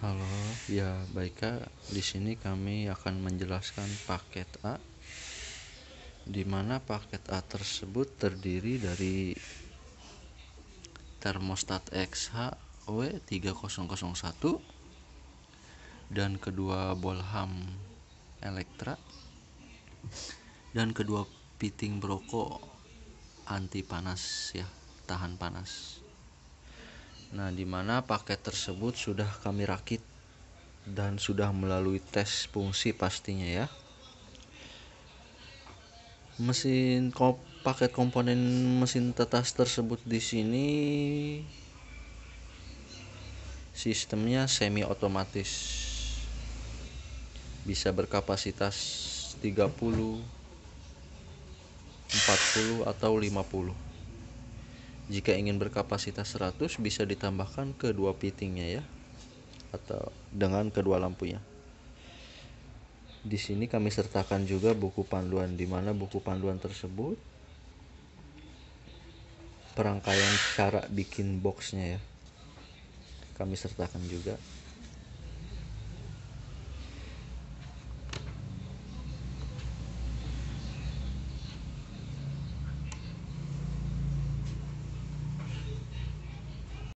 Halo, ya baik. Di sini kami akan menjelaskan paket A, di mana paket A tersebut terdiri dari termostat XH W3001 dan kedua bolham Elektra dan kedua piting broko anti panas ya, tahan panas. Nah, di mana paket tersebut sudah kami rakit dan sudah melalui tes fungsi pastinya ya. Mesin ko- paket komponen mesin tetas tersebut di sini sistemnya semi otomatis. Bisa berkapasitas 30 40 atau 50 jika ingin berkapasitas 100 bisa ditambahkan ke dua pitingnya ya. Atau dengan kedua lampunya. Di sini kami sertakan juga buku panduan di mana buku panduan tersebut perangkaian cara bikin boxnya ya. Kami sertakan juga